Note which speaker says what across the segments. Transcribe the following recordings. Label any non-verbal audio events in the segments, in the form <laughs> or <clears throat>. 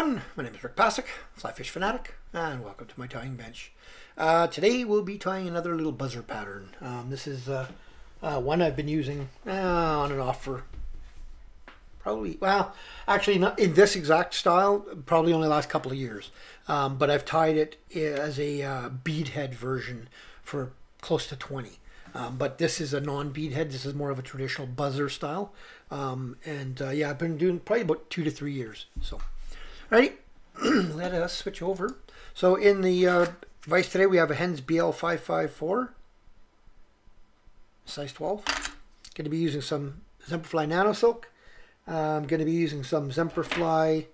Speaker 1: Everyone. My name is Rick Passek, Fly Fish Fanatic, and welcome to my tying bench. Uh, today we'll be tying another little buzzer pattern. Um, this is uh, uh, one I've been using uh, on and off for probably, well, actually not in this exact style, probably only the last couple of years. Um, but I've tied it as a uh, beadhead version for close to 20. Um, but this is a non-bead head. This is more of a traditional buzzer style. Um, and uh, yeah, I've been doing probably about two to three years. So, ready? <clears throat> let us switch over. So in the uh, vise today, we have a Hends BL554, size 12. Going to be using some Semperfli Nano Silk. I'm going to be using some Semperfli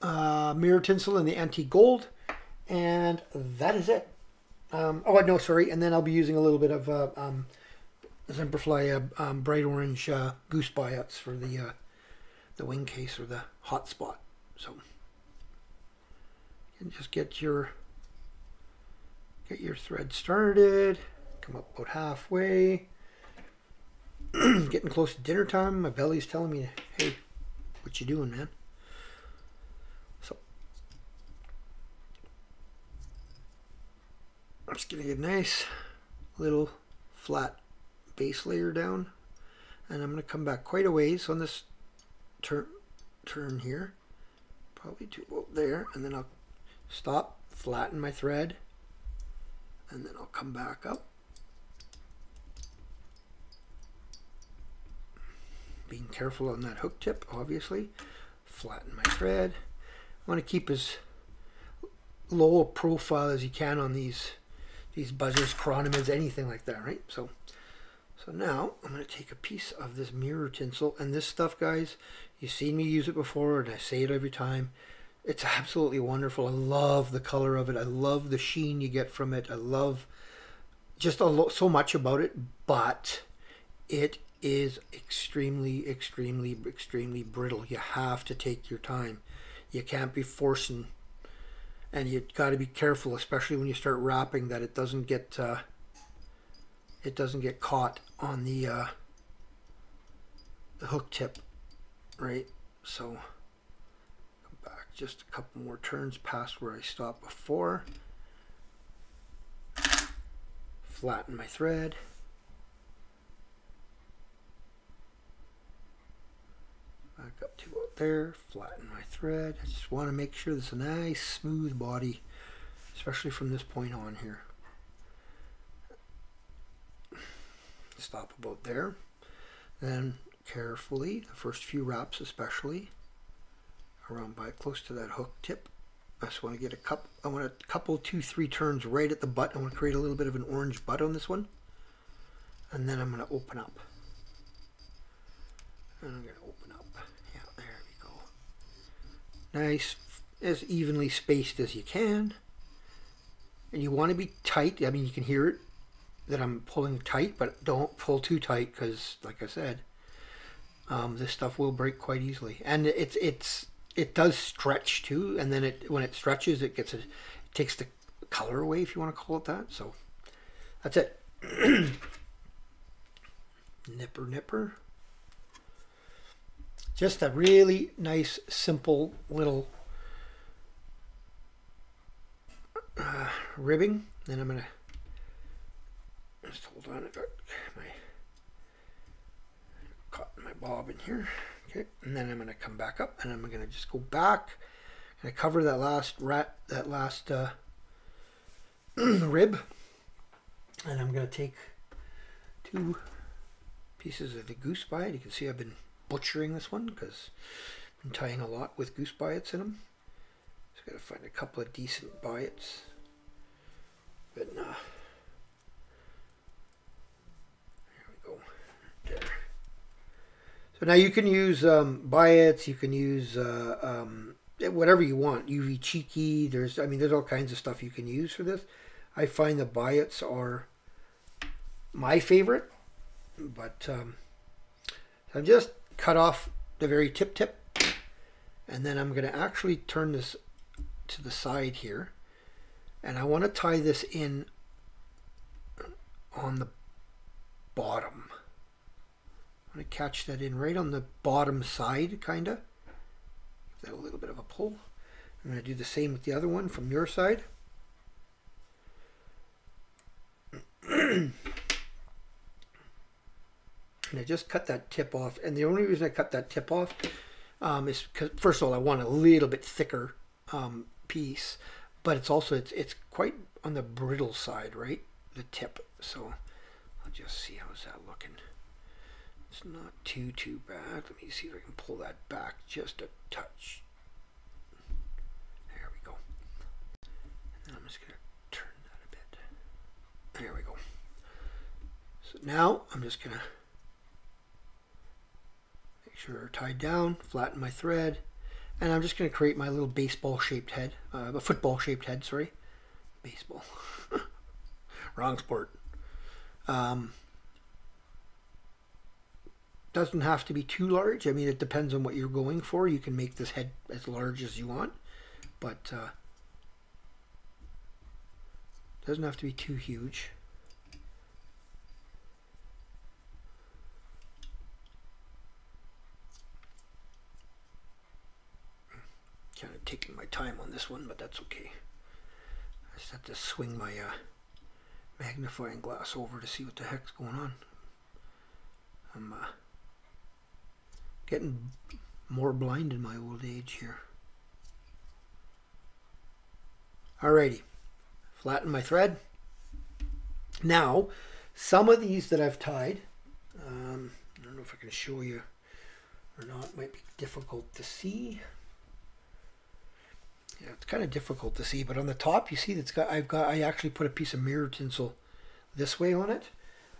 Speaker 1: uh, mirror tinsel in the antique gold. And that is it. Um, oh, no, sorry. And then I'll be using a little bit of uh, um, Semperfli uh, um, bright orange uh, goose biots for the uh, the wing case or the hot spot. So and just get your get your thread started. Come up about halfway. <clears throat> Getting close to dinner time. My belly's telling me, "Hey, what you doing, man?" So I'm just gonna get a nice little flat base layer down and I'm going to come back quite a ways on this turn turn here probably to about there and then I'll stop flatten my thread and then I'll come back up. Being careful on that hook tip obviously. Flatten my thread. I want to keep as low a profile as you can on these these buzzers, chironomids, anything like that, right? So so now I'm going to take a piece of this mirror tinsel and this stuff guys, you've seen me use it before and I say it every time. It's absolutely wonderful. I love the color of it. I love the sheen you get from it. I love just a lot, so much about it, but it is extremely, extremely, extremely brittle. You have to take your time. You can't be forcing and you got to be careful, especially when you start wrapping, that it doesn't get uh, it doesn't get caught on the, uh, the hook tip, right? So back just a couple more turns past where I stopped before. Flatten my thread. Back up to about there, flatten my thread. I just want to make sure there's a nice smooth body, especially from this point on here. Stop about there. Then carefully, the first few wraps especially, around by close to that hook tip. I just want to get a cup. I want a couple, two, three turns right at the butt. I want to create a little bit of an orange butt on this one. And then I'm going to open up. And I'm going to open up. Yeah, there we go. Nice, as evenly spaced as you can. And you want to be tight. I mean, you can hear it that I'm pulling tight, but don't pull too tight because, like I said, um, this stuff will break quite easily. And it's it's it does stretch too, and then it when it stretches, it gets a, it takes the color away, if you want to call it that. So that's it. <clears throat> nipper nipper. Just a really nice, simple little uh, ribbing. Then I'm gonna hold on, I got my caught my bob in here. Okay, and then I'm going to come back up, and I'm going to just go back and cover that last rat, that last uh, <clears throat> rib, and I'm going to take two pieces of the goose biot. You can see I've been butchering this one because been tying a lot with goose biots in them. Just got to find a couple of decent biots. But uh, So now you can use um, biots, you can use uh, um, whatever you want. UV cheeky, there's, I mean, there's all kinds of stuff you can use for this. I find the biots are my favorite, but um, I've just cut off the very tip tip, and then I'm going to actually turn this to the side here, and I want to tie this in on the bottom. I'm going to catch that in right on the bottom side, kind of. Give that a little bit of a pull. I'm going to do the same with the other one from your side. <clears throat> and I just cut that tip off. And the only reason I cut that tip off um, is because, first of all, I want a little bit thicker um, piece, but it's also, it's, it's quite on the brittle side, right? The tip. So I'll just see how's that looking. It's not too, too bad. Let me see if I can pull that back just a touch. There we go. And I'm just going to turn that a bit. There we go. So now I'm just going to make sure they're tied down, flatten my thread, and I'm just going to create my little baseball shaped head, uh, a football shaped head, sorry. Baseball. <laughs> Wrong sport. Um, doesn't have to be too large. I mean, it depends on what you're going for. You can make this head as large as you want, but uh, doesn't have to be too huge. Kind of taking my time on this one, but that's okay. I just have to swing my uh, magnifying glass over to see what the heck's going on. I'm uh, getting more blind in my old age here. Alrighty flatten my thread. Now, some of these that I've tied, um, I don't know if I can show you or not, might be difficult to see. Yeah, it's kind of difficult to see, but on the top, you see that's got I've got I actually put a piece of mirror tinsel this way on it.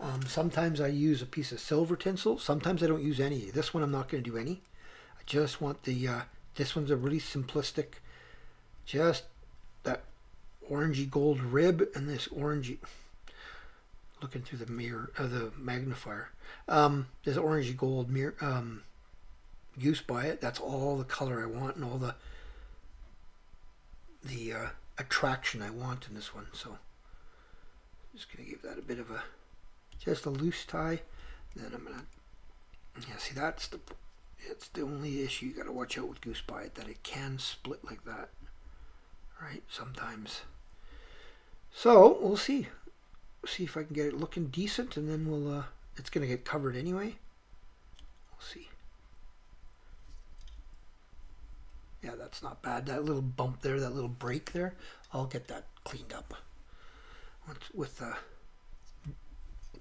Speaker 1: Um, sometimes I use a piece of silver tinsel. Sometimes I don't use any. This one I'm not going to do any. I just want the uh, this one's a really simplistic, just that orangey gold rib and this orangey looking through the mirror uh, the magnifier um, this orangey gold mirror um, goose biot that's all the color I want and all the the uh, attraction I want in this one so I'm just gonna give that a bit of a just a loose tie then I'm gonna yeah see that's the it's the only issue you gotta watch out with goose that it can split like that right sometimes so we'll see. See if I can get it looking decent, and then we'll. Uh, it's to get covered anyway. We'll see. Yeah, that's not bad. That little bump there, that little break there, I'll get that cleaned up with uh,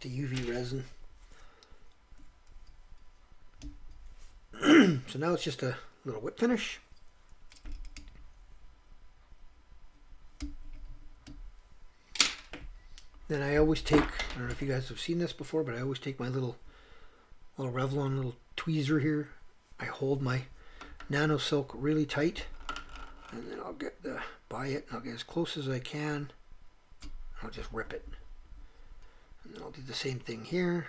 Speaker 1: the UV resin. <clears throat> so now it's just a little whip finish. Then I always take, I don't know if you guys have seen this before, but I always take my little, little Revlon little tweezer here. I hold my nano silk really tight and then I'll get the, biot I'll get as close as I can. I'll just rip it. I'll do the same thing here.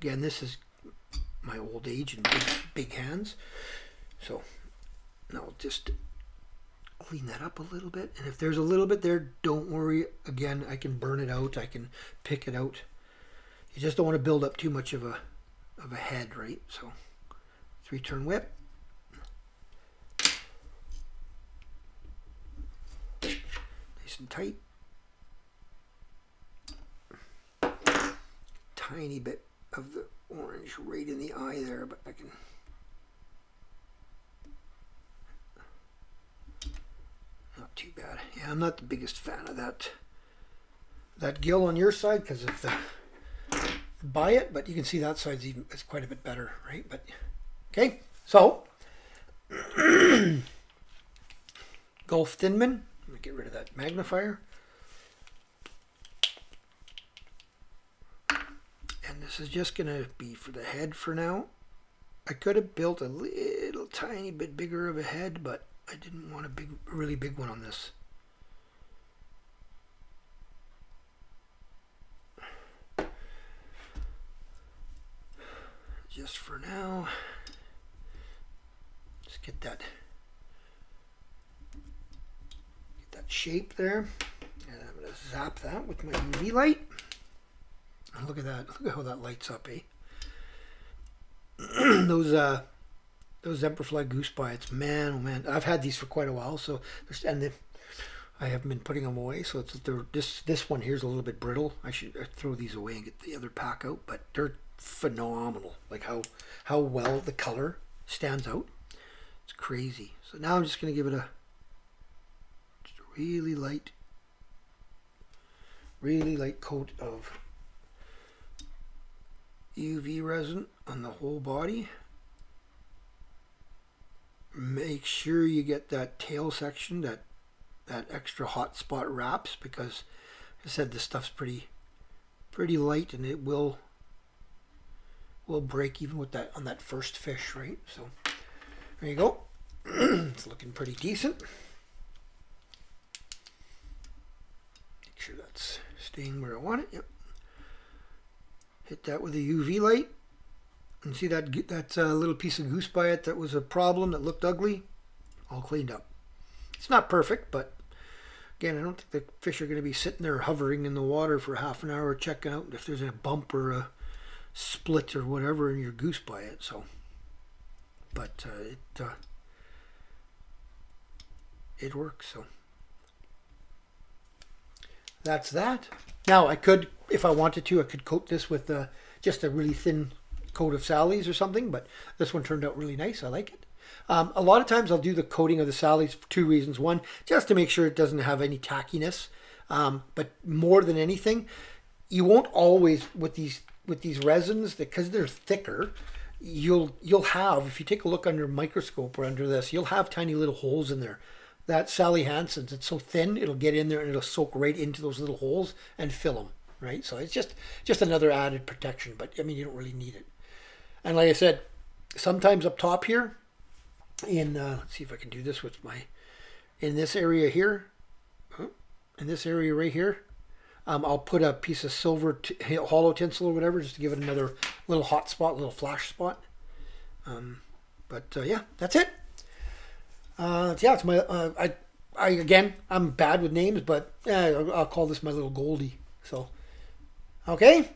Speaker 1: Again, this is my old age and big, big hands. So I'll just clean that up a little bit. And if there's a little bit there, don't worry. Again, I can burn it out. I can pick it out. You just don't want to build up too much of a of a head, right? So three turn whip. Nice and tight. Tiny bit of the orange right in the eye there, but I can Not too bad. Yeah, I'm not the biggest fan of that that gill on your side because of the biot, but you can see that side's even it's quite a bit better, right? But okay, so <clears throat> Gulf Thinman. Let me get rid of that magnifier. And this is just going to be for the head for now. I could have built a little tiny bit bigger of a head, but I didn't want a big, really big one on this. Just for now, just get that, get that shape there. And I'm going to zap that with my UV light. Look at that, look at how that lights up, eh? <clears throat> Those uh, those Semperfli goose biots, man, oh man, I've had these for quite a while. So and the, I haven't been putting them away. So it's they're, this this one here's a little bit brittle. I should throw these away and get the other pack out. But they're phenomenal. Like how how well the color stands out. It's crazy. So now I'm just gonna give it a really light, really light coat of UV resin on the whole body. Make sure you get that tail section, that that extra hot spot wraps because I said this stuff's pretty pretty light and it will will break even with that on that first fish, right? So there you go. <clears throat> it's looking pretty decent. Make sure that's staying where I want it. Yep. Hit that with a UV light. And see that that uh, little piece of goose biot that was a problem that looked ugly? All cleaned up. It's not perfect, but again, I don't think the fish are going to be sitting there hovering in the water for half an hour checking out if there's a bump or a split or whatever in your goose biot. So, but uh, it uh, it works. So that's that. Now I could, if I wanted to, I could coat this with uh, just a really thin coat of Sally's or something, but this one turned out really nice. I like it. Um, a lot of times I'll do the coating of the Sally's for two reasons. One, just to make sure it doesn't have any tackiness. Um, but more than anything, you won't always with these with these resins because they're thicker. You'll you'll have if you take a look under a microscope or under this, you'll have tiny little holes in there. That Sally Hansen's, it's so thin, it'll get in there and it'll soak right into those little holes and fill them. Right, so it's just just another added protection. But I mean, you don't really need it. And like I said, sometimes up top here, in uh, let's see if I can do this with my in this area here, in this area right here, um, I'll put a piece of silver hollow tinsel or whatever just to give it another little hot spot, little flash spot. Um, but uh, yeah, that's it. Uh, yeah, it's my uh, I I again I'm bad with names, but yeah, I'll, I'll call this my little Goldie. So okay.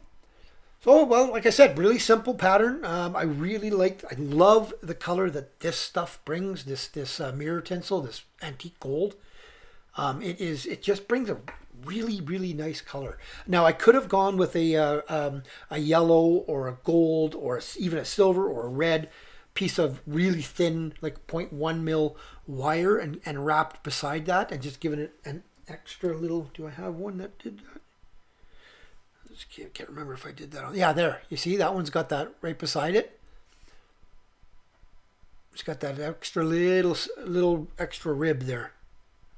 Speaker 1: So, well, like I said, really simple pattern. Um, I really like, I love the color that this stuff brings, this this uh, mirror tinsel, this antique gold. Um, it is, it just brings a really, really nice color. Now, I could have gone with a, uh, um, a yellow or a gold or a, even a silver or a red piece of really thin, like 0.1 mil wire and, and wrapped beside that and just given it an extra little, do I have one that did that? I just can't, can't remember if I did that on. Yeah, there. You see, that one's got that right beside it. It's got that extra little little extra rib there,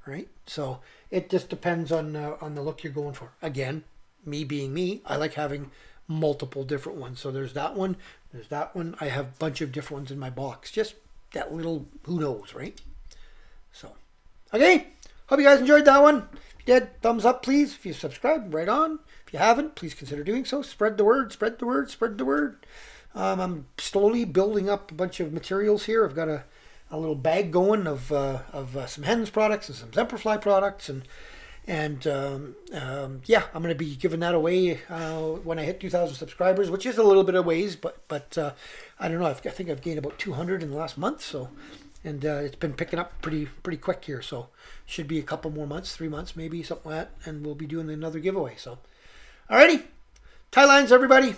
Speaker 1: right? So it just depends on uh, on the look you're going for. Again, me being me, I like having multiple different ones. So there's that one, there's that one. I have a bunch of different ones in my box. Just that little who knows, right? So, okay. Hope you guys enjoyed that one. If you did, thumbs up, please. If you subscribed, right on. If you haven't, please consider doing so. Spread the word, spread the word, spread the word. Um, I'm slowly building up a bunch of materials here. I've got a, a little bag going of, uh, of uh, some Hends products and some Semperfli products. And, and um, um, yeah, I'm going to be giving that away uh, when I hit 2,000 subscribers, which is a little bit of ways, but, but uh, I don't know. I've, i think I've gained about 200 in the last month. So, and uh, it's been picking up pretty pretty quick here. So should be a couple more months, three months maybe, something like that, and we'll be doing another giveaway. So Alrighty. Tie lines, everybody.